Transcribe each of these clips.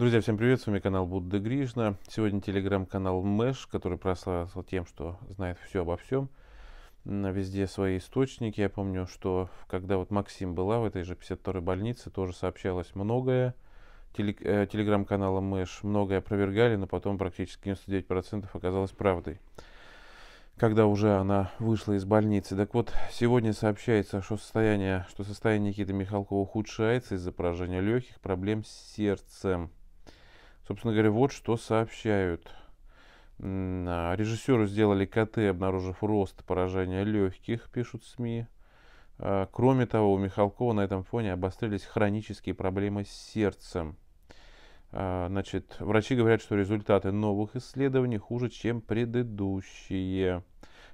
Друзья, всем привет, с вами канал Будда Гришна. Сегодня телеграм-канал Мэш, который прославился тем, что знает все обо всем. Везде свои источники. Я помню, что когда вот Максим была в этой же 52-й больнице, тоже сообщалось многое. Э, телеграм-канала Мэш многое опровергали, но потом практически 99% оказалось правдой когда уже она вышла из больницы. Так вот, сегодня сообщается, что состояние, что состояние Никиты Михалкова ухудшается из-за поражения легких, проблем с сердцем. Собственно говоря, вот что сообщают. А, режиссеру сделали КТ, обнаружив рост поражения легких, пишут СМИ. А, кроме того, у Михалкова на этом фоне обострились хронические проблемы с сердцем. А, значит, врачи говорят, что результаты новых исследований хуже, чем предыдущие.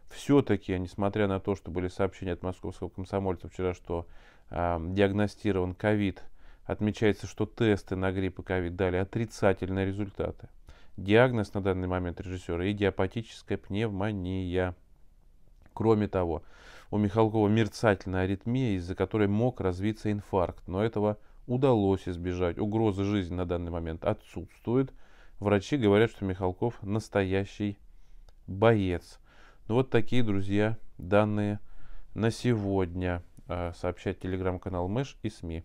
Все-таки, несмотря на то, что были сообщения от московского комсомольца вчера, что э, диагностирован ковид Отмечается, что тесты на грипп и ковид дали отрицательные результаты. Диагноз на данный момент режиссера – идиопатическая пневмония. Кроме того, у Михалкова мерцательная аритмия, из-за которой мог развиться инфаркт, но этого удалось избежать. Угрозы жизни на данный момент отсутствует. Врачи говорят, что Михалков настоящий боец. Ну вот такие, друзья, данные на сегодня, а, сообщает телеграм-канал Мэш и СМИ.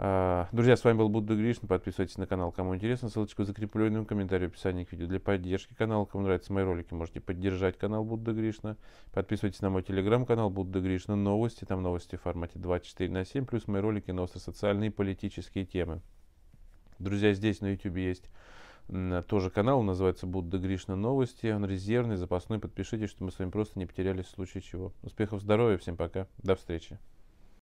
А, друзья, с вами был Будда Гришин. Подписывайтесь на канал, кому интересно. Ссылочку закреплю в комментарии в описании к видео для поддержки канала. Кому нравятся мои ролики, можете поддержать канал Будда Гришна. Подписывайтесь на мой телеграм-канал Будда Гришна. Новости, там новости в формате 24 на 7, плюс мои ролики на социальные и политические темы. Друзья, здесь на YouTube есть тоже канал, называется Будда Гришна Новости. Он резервный, запасной. Подпишитесь, чтобы мы с вами просто не потерялись в случае чего. Успехов, здоровья, всем пока. До встречи.